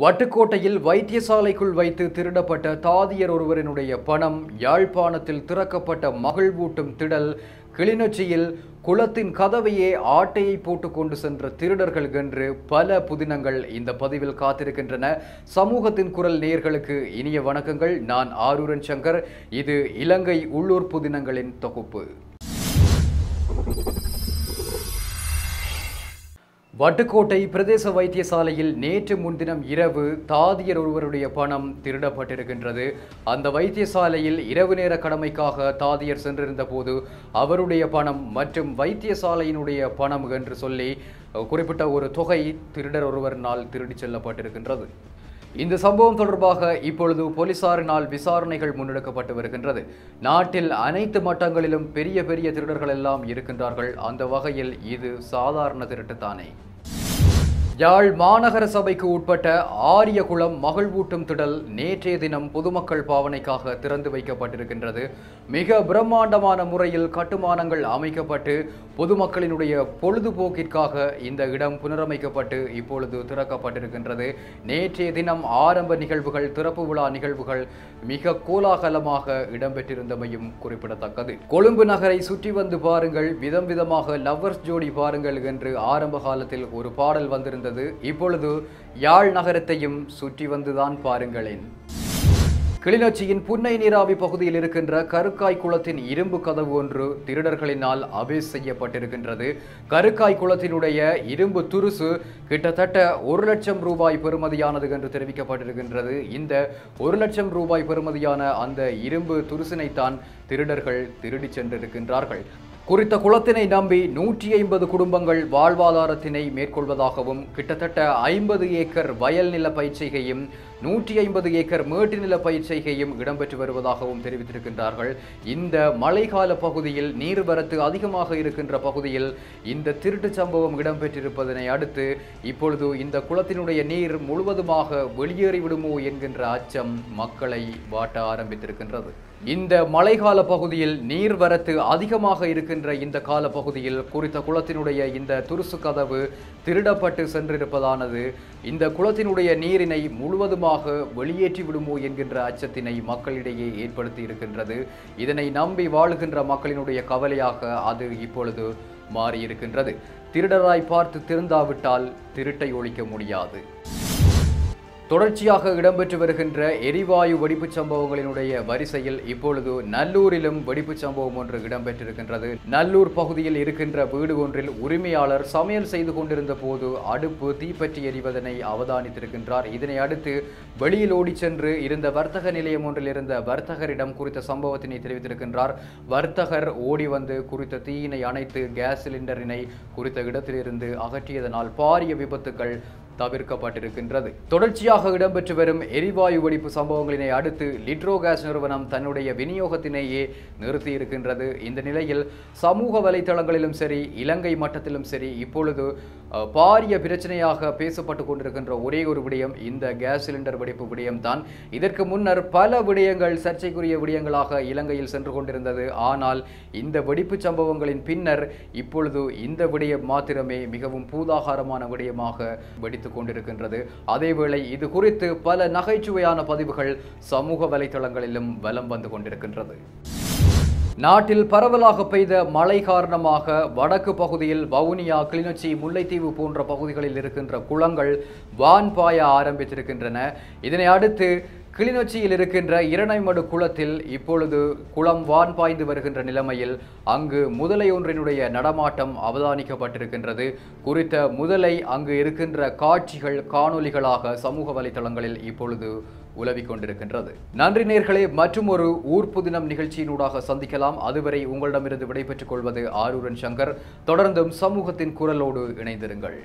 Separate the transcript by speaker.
Speaker 1: வட்டுக்கோட்டையில் வைத்தியசாலைக்குள் வைத்து திருடப்பட்ட தாதியர் ஒருவரினுடைய பணம் யாழ்ப்பாணத்தில் திறக்கப்பட்ட மகிழ்வூட்டும் திடல் கிளிநொச்சியில் குளத்தின் கதவையே ஆட்டையை போட்டு கொண்டு சென்ற திருடர்கள் என்று பல புதினங்கள் இந்த பதிவில் காத்திருக்கின்றன. சமூகத்தின் குரல் நேயர்களுக்கு இனிய வணக்கங்கள். நான் ஆரூரன் சங்கர். இது இலங்கை உள்ளூர் புதினங்களின் தொகுப்பு. வட்டுக்கோட்டை பிரதேச வைத்தியசாலையில் நேற்று முன்தினம் இரவு தாதியர் ஒருவருடைய பணம் திருடப்பட்டிருக்கின்றது. அந்த வைத்தியசாலையில் இரவு நேர கடமைக்காக தாதியர் சென்றிருந்த போது அவருடைய பணம் மற்றும் வைத்தியசாலையினுடைய பணம் என்று சொல்லி குறிப்பிட்ட ஒரு தொகை திருடர் ஒருவரினால் திருடிச் செல்லப்பட்டிருக்கின்றது. இந்த சம்பவம் தொடர்பாக இப்பொழுது போலீசாரினால் விசாரணைகள் முன்னெடுக்கப்பட்டு வருகின்றது. நாட்டில் அனைத்து மட்டங்களிலும் பெரிய பெரிய திருடர்கள் எல்லாம் இருக்கின்றார்கள். அந்த வகையில் இது சாதாரண திருட்டுத்தானே. யாழ் மாநகர சபைக்கு உட்பட்ட ஆரியகுளம் மகிழ்வூட்டும் திடல் நேற்றைய தினம் பொதுமக்கள் பாவனைக்காக திறந்து வைக்கப்பட்டிருக்கின்றது. மிக பிரம்மாண்டமான முறையில் கட்டுமானங்கள் அமைக்கப்பட்டு பொதுமக்களினுடைய பொழுதுபோக்கிற்காக இந்த இடம் புனரமைக்கப்பட்டு இப்பொழுது திறக்கப்பட்டிருக்கின்றது. நேற்றைய தினம் ஆரம்ப நிகழ்வுகள் திறப்பு விழா நிகழ்வுகள் மிக கோலாகலமாக இடம்பெற்றிருந்தமையும் குறிப்பிடத்தக்கது. கொழும்பு நகரை சுற்றி வந்து பாருங்கள். விதம் விதமாக லவ்வர்ஸ் ஜோடி பாருங்கள் என்று ஆரம்ப காலத்தில் ஒரு பாடல் வந்திருந்தது. இப்பொழுது யாழ் நகரத்தையும் சுற்றி வந்துதான் பாருங்களேன். கிளிநொச்சியின் புன்னை நீராவி பகுதியில் இருக்கின்ற கருக்காய் குளத்தின் இரும்பு கதவு ஒன்று திருடர்களினால் அபேஸ் செய்யப்பட்டிருக்கின்றது. கருக்காய் குளத்தினுடைய இரும்பு துருசு கிட்டத்தட்ட ஒரு லட்சம் ரூபாய் பெறுமதியானது என்று தெரிவிக்கப்பட்டிருக்கின்றது. இந்த ஒரு லட்சம் ரூபாய் பெறுமதியான அந்த இரும்பு துருசினைத்தான் திருடர்கள் திருடி சென்றிருக்கின்றார்கள். குறித்த குளத்தினை நம்பி நூற்றி ஐம்பது குடும்பங்கள் வாழ்வாதாரத்தினை மேற்கொள்வதாகவும் கிட்டத்தட்ட ஐம்பது ஏக்கர் வயல் நில பயிற்சிகையும் நூற்றி ஐம்பது ஏக்கர் மேட்டு நில பயிற்சிகையும் இடம்பெற்று வருவதாகவும் தெரிவித்திருக்கின்றார்கள். இந்த மழைக்கால பகுதியில் நீர்வரத்து அதிகமாக இருக்கின்ற பகுதியில் இந்த திருட்டு சம்பவம் இடம்பெற்றிருப்பதனை அடுத்து இப்பொழுது இந்த குளத்தினுடைய நீர் முழுவதுமாக வெளியேறிவிடுமோ என்கின்ற அச்சம் மக்களை வாட்ட ஆரம்பித்திருக்கின்றது. இந்த மழைக்கால பகுதியில் நீர்வரத்து அதிகமாக இருக்கின்ற இந்த கால பகுதியில் குறித்த குளத்தினுடைய இந்த துருசு கதவு திருடப்பட்டு சென்றிருப்பதானது. இந்த குளத்தினுடைய நீரினை முழுவதுமாக வெளியேற்றி விடுமோ என்கின்ற அச்சத்தினை மக்களிடையே ஏற்படுத்தி இருக்கின்றது. இதனை நம்பி வாழுகின்ற மக்களினுடைய கவலையாக அது இப்பொழுது மாறியிருக்கின்றது. திருடராய் பார்த்து திருந்தாவிட்டால் திருட்டை ஒழிக்க முடியாது. தொடர்ச்சியாக இடம்பெற்று வருகின்ற எரிவாயு வெடிப்புச் சம்பவங்களினுடைய வரிசையில் இப்பொழுது நல்லூரிலும் வெடிப்புச் சம்பவம் ஒன்று இடம்பெற்றிருக்கின்றது. நல்லூர் பகுதியில் இருக்கின்ற வீடு ஒன்றில் உரிமையாளர் சமையல் செய்து கொண்டிருந்த போது அடுப்பு தீப்பற்றி எரிவதனை அவதானித்திருக்கின்றார். இதனை அடுத்து வெளியில் ஓடிச் சென்று இருந்த வர்த்தக நிலையம் ஒன்றில் இருந்த வர்த்தகரிடம் குறித்த சம்பவத்தினை தெரிவித்திருக்கின்றார். வர்த்தகர் ஓடி வந்து குறித்த தீயினை அணைத்து கேஸ் சிலிண்டரினை குறித்த இடத்திலிருந்து அகற்றியதனால் பாரிய விபத்துக்கள் தவிர்க்கப்பட்டிருக்கின்றது. தொடர்ச்சியாக இடம்பெற்று வரும் எரிவாயு வெடிப்பு சம்பவங்களினை அடுத்து லிட்ரோ கேஸ் நிறுவனம் தன்னுடைய விநியோகத்தினையே நிறுத்தி இருக்கின்றது இந்த நிலையில் சமூக வலைதளங்களிலும் சரி இலங்கை மட்டத்திலும் சரி இப்பொழுது பாரிய பிரச்சனையாக பேசப்பட்டு கொண்டிருக்கின்ற ஒரே ஒரு விடயம் இந்த கேஸ் சிலிண்டர் வெடிப்பு விடயம்தான் இதற்கு முன்னர் பல விடயங்கள் சர்ச்சைக்குரிய விடயங்களாக இலங்கையில் சென்று கொண்டிருந்தது. ஆனால் இந்த வெடிப்பு சம்பவங்களின் பின்னர் இப்பொழுது இந்த விடயம் மாத்திரமே மிகவும் பூதாகாரமான விடயமாக வெடித்து கொண்டிருக்கின்றது. அதேவேளை இது குறித்து பல நகைச்சுவையான பதிவுகள் சமூக வலைதளங்களிலும் வலம் வந்து கொண்டிருக்கின்றது. நாட்டில் பரவலாக பெய்த மழை காரணமாக வடக்கு பகுதியில் வவுனியா கிளிநொச்சி முல்லைத்தீவு போன்ற பகுதிகளில் இருக்கின்ற குளங்கள் வான் பாய ஆரம்பித்திருக்கின்றன. இதனை அடுத்து கிளிநொச்சியில் இருக்கின்ற இரணைமடு குளத்தில் இப்பொழுது குளம் வான் பாய்ந்து வருகின்ற நிலைமையில் அங்கு முதலை ஒன்றினுடைய நடமாட்டம் அவதானிக்கப்பட்டிருக்கின்றது. குறித்த முதலை அங்கு இருக்கின்ற காட்சிகள் காணொளிகளாக சமூக வலைத்தளங்களில் இப்பொழுது உலவிக் கொண்டிருக்கின்றது. நன்றி நேர்களே மற்றும் ஒரு ஊர்ப்பு தினம் நிகழ்ச்சியினூடாக சந்திக்கலாம். அதுவரை உங்களிடமிருந்து விடைபெற்றுக் கொள்வது ஆரூரன் சங்கர். தொடர்ந்தும் சமூகத்தின் குரலோடு இணைந்திருங்கள்.